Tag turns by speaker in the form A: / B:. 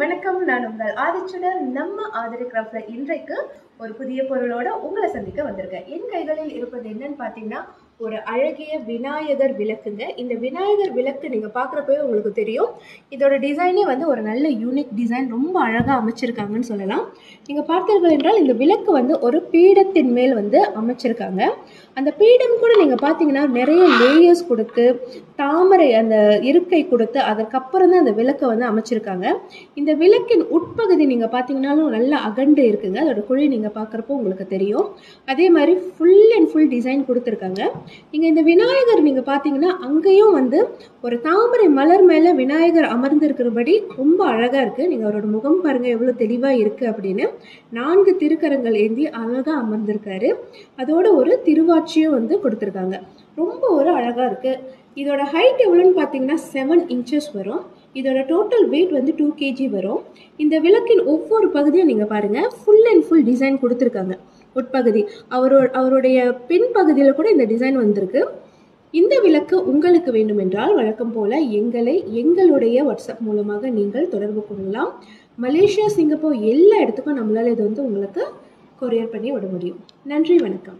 A: வணக்கம் நான் உங்கள் ஆதிச்சுடர். நம்ம ஆதரி கிராஃப்ட்ல இன்றைக்கு ஒரு புதிய பொருளோட உங்களை சந்திக்க வந்திருக்கேன். என் கைகளில் இருப்பது என்னன்னு பார்த்தீங்கன்னா ஒரு அழகிய விநாயகர் விளக்குங்க. இந்த விநாயகர் விளக்கு நீங்கள் பார்க்குறப்பவே உங்களுக்கு தெரியும். இதோட டிசைனே வந்து ஒரு நல்ல யூனிக் டிசைன் ரொம்ப அழகாக அமைச்சிருக்காங்கன்னு சொல்லலாம். நீங்கள் பார்த்தீர்கள் என்றால் இந்த விளக்கு வந்து ஒரு பீடத்தின் மேல் வந்து அமைச்சிருக்காங்க. அந்த பீடம் கூட நீங்கள் பார்த்தீங்கன்னா நிறைய லேயர்ஸ் கொடுத்து தாமரை அந்த இருக்கை கொடுத்து அதற்கப்புறம் தான் அந்த விளக்கை வந்து அமைச்சிருக்காங்க. இந்த விளக்கின் உட்பகுதி நீங்கள் பார்த்தீங்கன்னாலும் நல்ல அகண்டு இருக்குங்க. அதோட குழி நீங்கள் பார்க்குறப்போ உங்களுக்கு தெரியும். அதே மாதிரி ஃபுல் அண்ட் ஃபுல் டிசைன் கொடுத்துருக்காங்க. நீங்கள் இந்த விநாயகர் நீங்கள் பார்த்தீங்கன்னா அங்கேயும் வந்து ஒரு தாமரை மலர் மேலே விநாயகர் அமர்ந்திருக்கிறபடி ரொம்ப அழகாக இருக்குது நீங்கள் அவரோட முகம் பாருங்கள் எவ்வளோ தெளிவாக இருக்குது அப்படின்னு. நான்கு திருக்கரங்கள் ஏந்தி அழகாக அமர்ந்திருக்காரு. அதோட ஒரு திருவாட்சியும் வந்து கொடுத்துருக்காங்க. ரொம்ப ஒரு அழகாக இருக்குது இதோட ஹைட் எவ்வளோன்னு பார்த்தீங்கன்னா செவன் இன்ச்சஸ் வரும். இதோட டோட்டல் வெயிட் வந்து டூ கேஜி வரும். இந்த விளக்கின் ஒவ்வொரு பகுதியும் நீங்கள் பாருங்கள் ஃபுல் அண்ட் ஃபுல் டிசைன் கொடுத்துருக்காங்க. உட்பகுதி. அவரோ அவருடைய பின்பகுதியில் கூட இந்த டிசைன் வந்திருக்கு. இந்த விளக்கு உங்களுக்கு வேண்டுமென்றால் வழக்கம் போல எங்களை எங்களுடைய வாட்ஸ்அப் மூலமாக நீங்கள் தொடர்பு கொள்ளலாம். மலேசியா சிங்கப்பூர் எல்லா இடத்துக்கும் நம்மளால் இது வந்து உங்களுக்கு கொரியர் பண்ணி விட முடியும். நன்றி வணக்கம்.